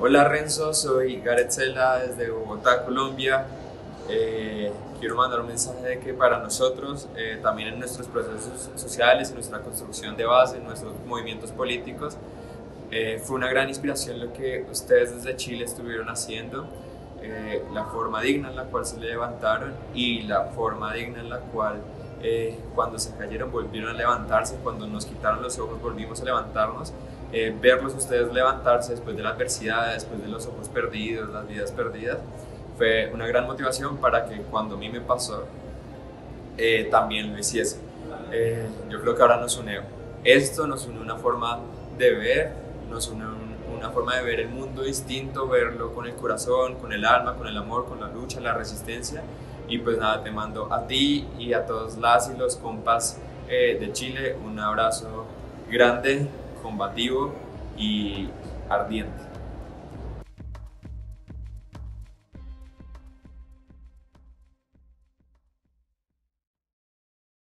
Hola Renzo, soy Gareth Cela desde Bogotá, Colombia. Eh, quiero mandar un mensaje de que para nosotros, eh, también en nuestros procesos sociales, en nuestra construcción de base, en nuestros movimientos políticos, eh, fue una gran inspiración lo que ustedes desde Chile estuvieron haciendo, la forma digna en la cual se levantaron y la forma digna en la cual cuando se cayeron volvieron a levantarse, cuando nos quitaron los ojos volvimos a levantarnos eh, verlos ustedes levantarse después de la adversidad, después de los ojos perdidos, las vidas perdidas, fue una gran motivación para que cuando a mí me pasó, eh, también lo hiciese. Eh, yo creo que ahora nos une esto, nos une una forma de ver, nos une una forma de ver el mundo distinto, verlo con el corazón, con el alma, con el amor, con la lucha, la resistencia. Y pues nada, te mando a ti y a todos las y los compas de Chile un abrazo grande combativo y ardiente.